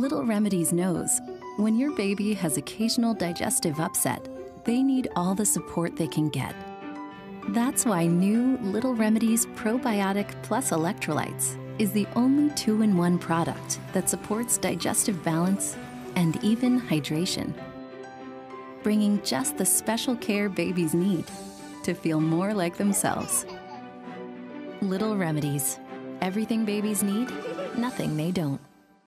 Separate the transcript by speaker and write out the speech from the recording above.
Speaker 1: Little Remedies knows when your baby has occasional digestive upset, they need all the support they can get. That's why new Little Remedies Probiotic Plus Electrolytes is the only two in one product that supports digestive balance and even hydration. Bringing just the special care babies need to feel more like themselves. Little Remedies. Everything babies need, nothing they don't.